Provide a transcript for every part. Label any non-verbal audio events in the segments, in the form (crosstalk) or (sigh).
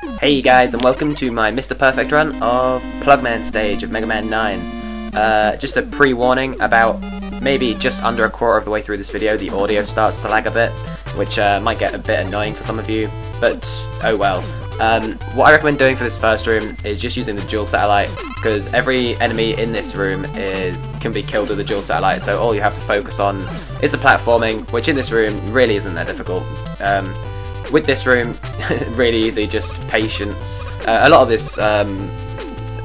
Hey guys, and welcome to my Mr. Perfect run of Plugman stage of Mega Man 9. Uh, just a pre-warning about maybe just under a quarter of the way through this video the audio starts to lag a bit, which uh, might get a bit annoying for some of you, but oh well. Um, what I recommend doing for this first room is just using the Jewel Satellite, because every enemy in this room is, can be killed with the Jewel Satellite, so all you have to focus on is the platforming, which in this room really isn't that difficult. Um, with this room, (laughs) really easy, just patience. Uh, a lot of this um,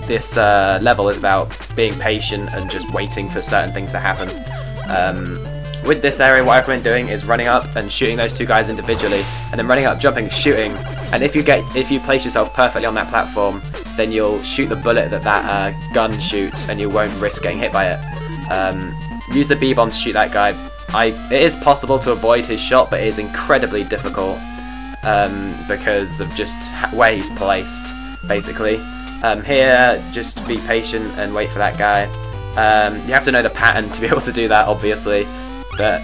this uh, level is about being patient and just waiting for certain things to happen. Um, with this area, what I recommend doing is running up and shooting those two guys individually, and then running up, jumping, shooting. And if you get, if you place yourself perfectly on that platform, then you'll shoot the bullet that that uh, gun shoots, and you won't risk getting hit by it. Um, use the B bomb to shoot that guy. I, it is possible to avoid his shot, but it is incredibly difficult um, because of just where he's placed, basically. Um, here, just be patient and wait for that guy. Um, you have to know the pattern to be (laughs) able to do that, obviously, but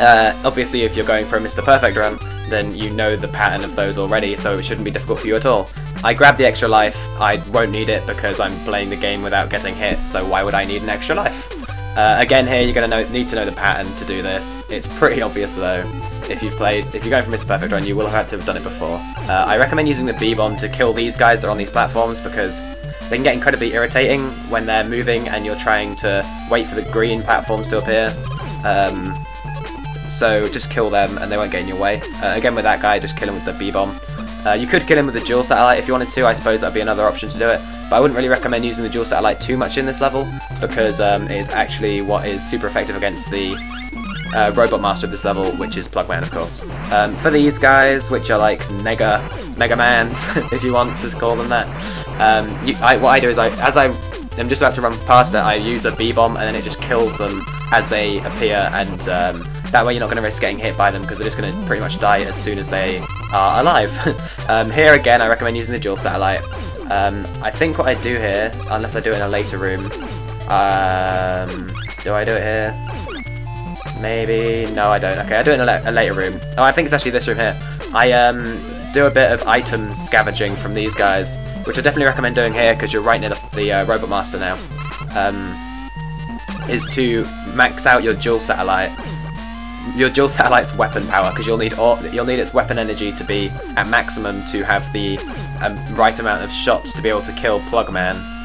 uh, obviously if you're going for a Mr. Perfect run, then you know the pattern of those already, so it shouldn't be difficult for you at all. I grabbed the extra life, I won't need it because I'm playing the game without getting hit, so why would I need an extra life? Uh, again here, you're going to need to know the pattern to do this. It's pretty (laughs) obvious though. If you've played, if you're going for Mr. Perfect Run, you will have had to have done it before. Uh, I recommend using the B-Bomb to kill these guys that are on these platforms because they can get incredibly irritating when they're moving and you're trying to wait for the green platforms to appear. Um, so just kill them and they won't get in your way. Uh, again with that guy, just kill him with the B-Bomb. Uh, you could kill him with the Jewel Satellite if you wanted to, I suppose that would be another option to do it. But I wouldn't really recommend using the Jewel Satellite too much in this level, because um, it is actually what is super effective against the uh, Robot Master of this level, which is Plugman, of course. Um, for these guys, which are like Mega Mega Mans, (laughs) if you want to call them that, um, you, I, what I do is, I, as I am just about to run past it, I use a B-bomb, and then it just kills them as they appear, and um, that way you're not going to risk getting hit by them, because they're just going to pretty much die as soon as they are alive. (laughs) Um, here again, I recommend using the Jewel Satellite. Um, I think what I do here, unless I do it in a later room, um, do I do it here? Maybe, no I don't. Okay, I do it in a, a, later room. Oh, I think it's actually this room here. I um, do a bit of item scavenging from these guys, which I definitely recommend doing here because you're right near the, the uh, Robot Master now. Um, is to max out your Jewel Satellite your Jewel Satellite's weapon power because you'll need all, you'll need its weapon energy to be at maximum to have the um, right amount of shots to be able to kill Plugman.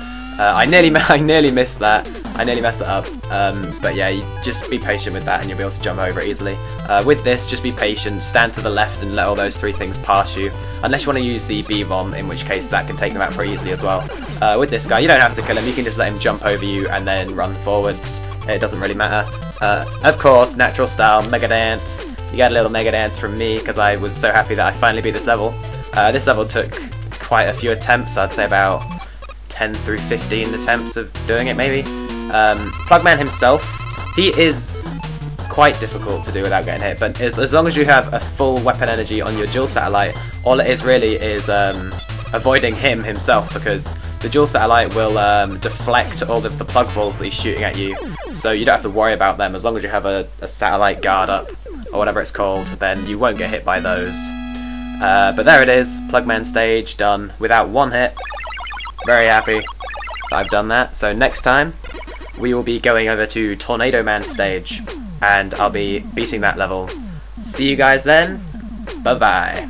Uh, I nearly (laughs) I nearly missed that. I nearly messed it up. Um, but yeah, just be patient with that and you'll be able to jump over it easily. Uh, with this, just be patient, stand to the left and let all those three things pass you. Unless you want to use the B-bomb, in which case that can take them out pretty easily as well. Uh, with this guy, you don't have to kill him, you can just let him jump over you and then run forwards. It doesn't really matter. Uh, of course, natural style, Mega Dance. You got a little Mega Dance from me because I was so happy that I finally beat this level. Uh, this level took quite a few attempts, I'd say about 10 through 15 attempts of doing it maybe. Um, Plugman himself, he is quite difficult to do without getting hit, but as, as long as you have a full weapon energy on your Jewel Satellite, all it is really is um, avoiding him himself because the Jewel Satellite will um, deflect all of the plug balls that he's shooting at you, so you don't have to worry about them as long as you have a, a satellite guard up, or whatever it's called, then you won't get hit by those. Uh, but there it is, Plugman stage done without one hit. Very happy I've done that. So next time, we will be going over to Tornado Man stage, and I'll be beating that level. See you guys then, bye bye.